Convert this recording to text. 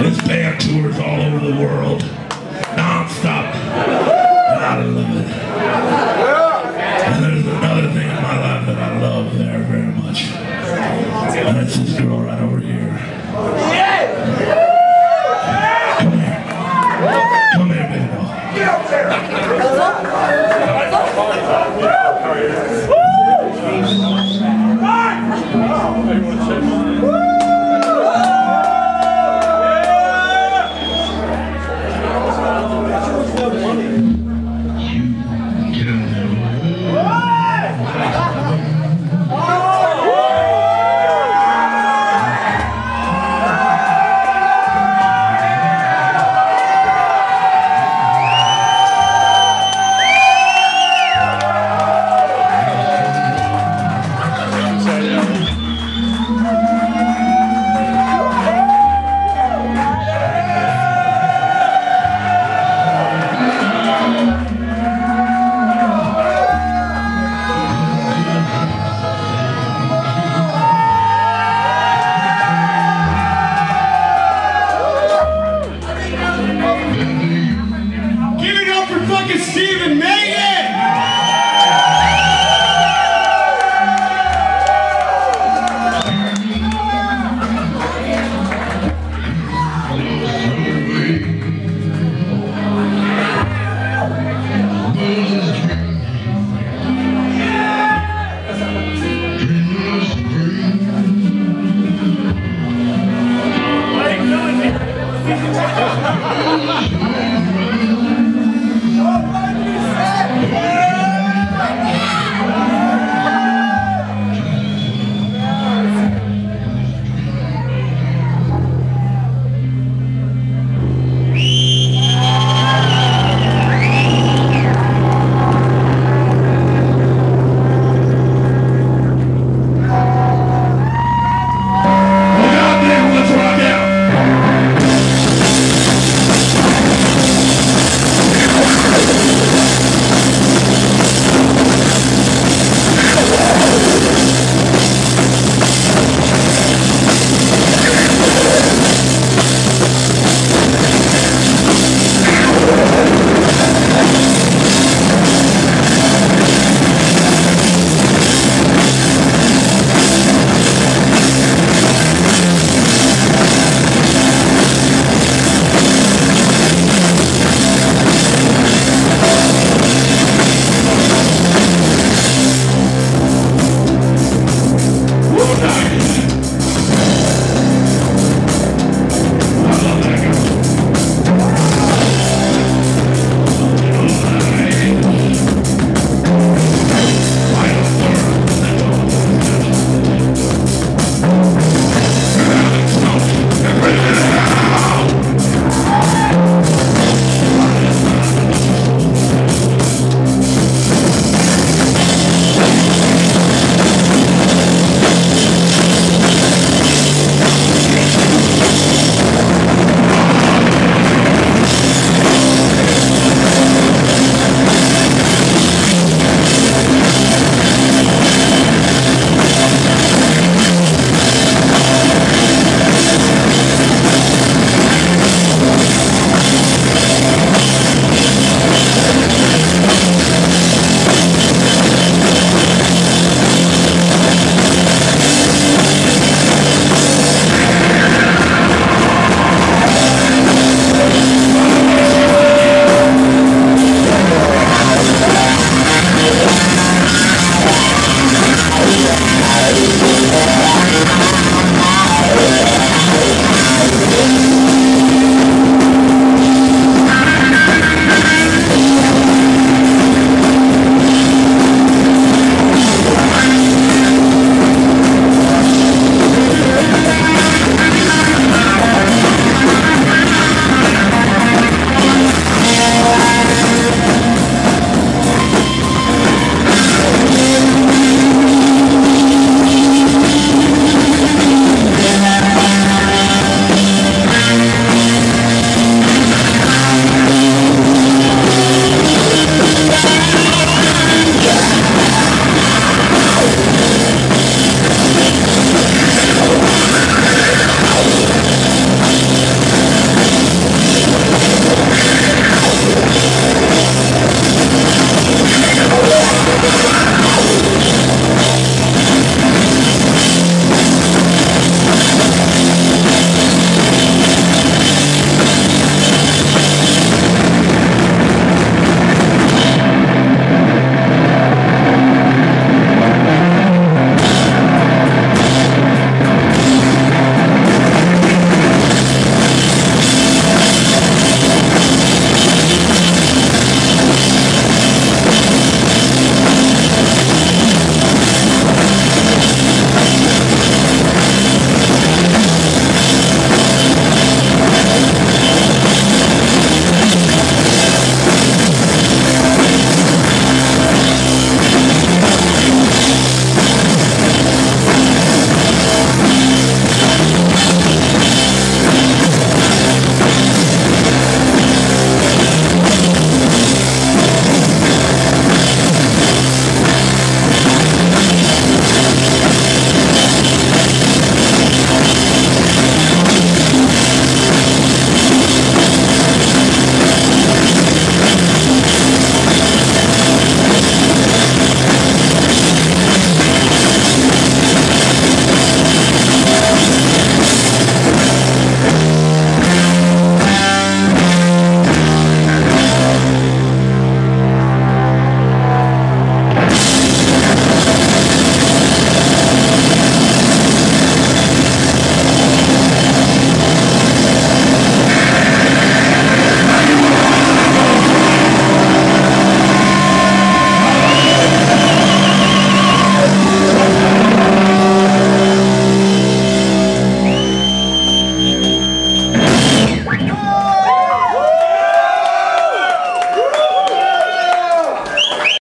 This band tours all over the world, non-stop, and I love it. And there's another thing in my life that I love there very much, and that's this girl right over here. Come here. Come here, baby Woo!